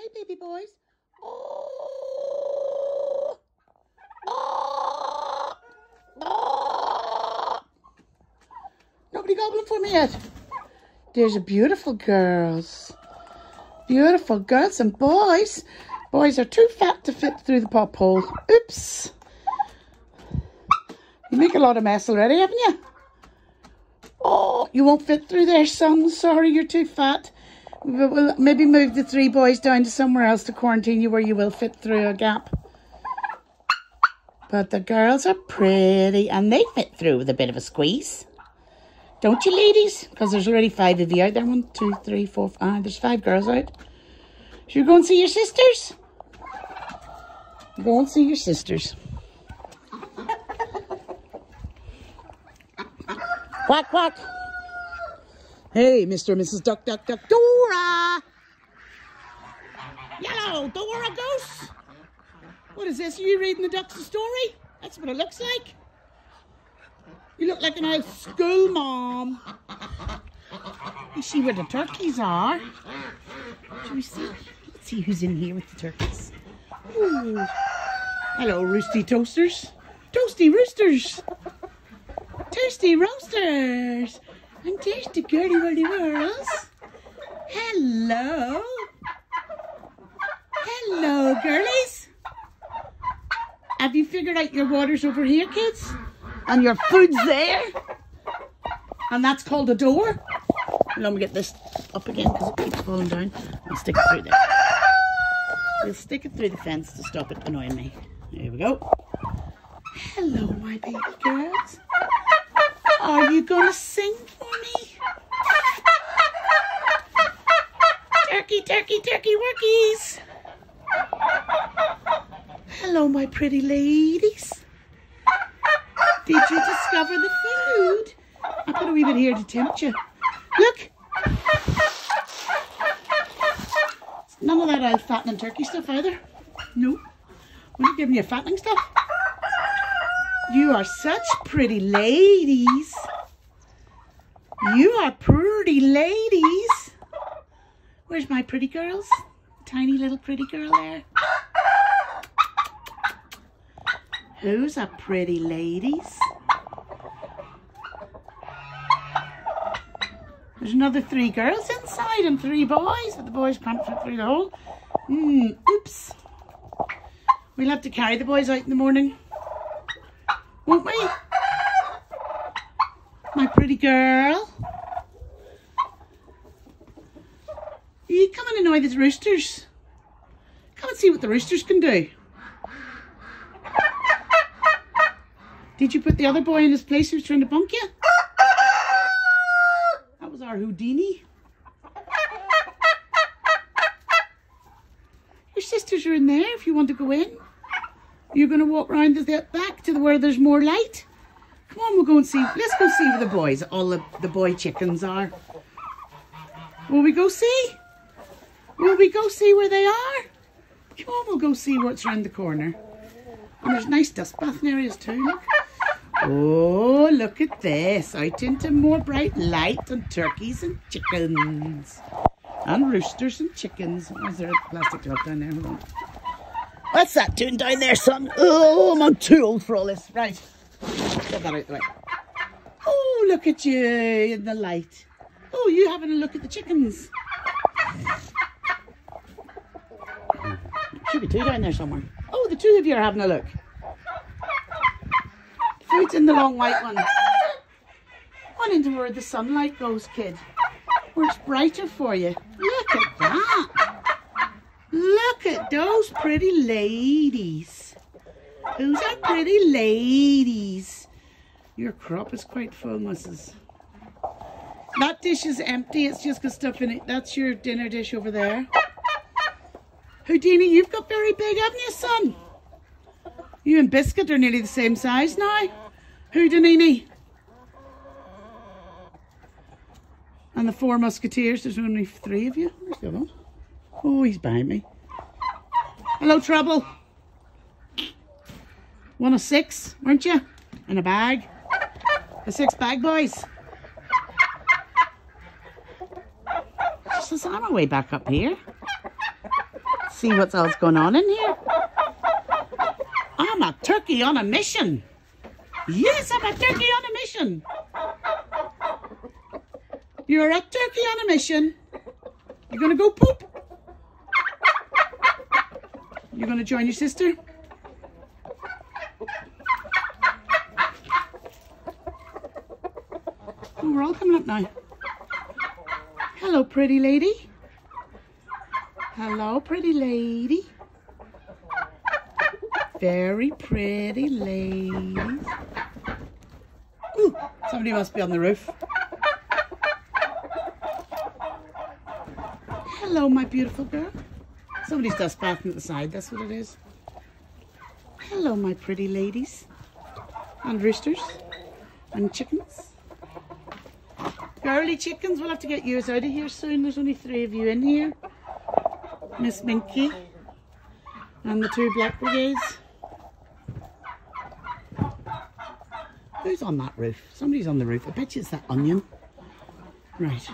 Hey, baby boys. Oh. Oh. Oh. Nobody gobbling for me yet. There's a beautiful girls. Beautiful girls and boys. Boys are too fat to fit through the pop hole. Oops. You make a lot of mess already, haven't you? Oh, you won't fit through there, son. Sorry, you're too fat. We'll maybe move the three boys down to somewhere else to quarantine you where you will fit through a gap. But the girls are pretty and they fit through with a bit of a squeeze. Don't you, ladies? Because there's already five of you out there. One, two, three, four, five. There's five girls out. Should you go and see your sisters? Go and see your sisters. quack, quack. Hey, Mr. and Mrs. Duck, Duck, Duck, Dora! Yellow, Dora Goose! What is this? Are you reading the ducks story? That's what it looks like. You look like an old school mom. You see where the turkeys are. We see? Let's see who's in here with the turkeys. Ooh. Hello, roosty toasters. Toasty roosters. Toasty roasters. And toasty girly whirly whirls. Hello. Hello, girlies. Have you figured out your water's over here, kids? And your food's there? And that's called a door? Let me get this up again because it keeps falling down. I'll stick it through there. We'll stick it through the fence to stop it annoying me. There we go. Hello, my baby girls. Are you going to sing for me? Turkey, Hello, my pretty ladies. Did you discover the food? I put a wee bit here to tempt you. Look. None of that old fattening turkey stuff either. No. We're not giving you fattening stuff. You are such pretty ladies. You are pretty ladies. Where's my pretty girls? Tiny little pretty girl there. Who's a pretty ladies? There's another three girls inside and three boys, but the boys can't fit through the hole. Hmm, oops. We'll have to carry the boys out in the morning. Won't we? My pretty girl. You come and annoy these roosters. Come and see what the roosters can do. Did you put the other boy in his place who's trying to bunk you? That was our Houdini. Your sisters are in there if you want to go in. You're going to walk round the back to the where there's more light. Come on, we'll go and see. Let's go see where the boys, all the, the boy chickens are. Will we go see? Will we go see where they are? Come on, we'll go see what's around the corner. And there's nice dust bathing areas too, look. Oh, look at this. Out into more bright light and turkeys and chickens. And roosters and chickens. Oh, is there a plastic tub down there? What's that doing down there, son? Oh, I'm too old for all this. Right. Get that out the way. Oh, look at you in the light. Oh, you having a look at the chickens. Should be two down there somewhere. Oh, the two of you are having a look. Food's in the long white one. One into where the sunlight goes, kid. Where it's brighter for you. Look at that. Look at those pretty ladies. Who's our pretty ladies? Your crop is quite full, Mrs. That dish is empty. It's just got stuff in it. That's your dinner dish over there. Houdini, you've got very big, haven't you, son? You and Biscuit are nearly the same size now. Houdini. And the four musketeers, there's only three of you. Where's the other? Oh, he's behind me. Hello, Trouble. One of six, weren't you? In a bag. The six bag, boys. Just I'm way back up here. See what's else going on in here. I'm a turkey on a mission. Yes, I'm a turkey on a mission. You're a turkey on a mission. You're gonna go poop. You're gonna join your sister. Oh, we're all coming up now. Hello, pretty lady. Hello, pretty lady. Very pretty lady. Ooh, somebody must be on the roof. Hello, my beautiful girl. Somebody's dust bathing at the side, that's what it is. Hello, my pretty ladies. And roosters. And chickens. Girly chickens, we'll have to get you out of here soon. There's only three of you in here. Miss Minky. And the two black brigades. Who's on that roof? Somebody's on the roof. I bet you it's that onion. Right.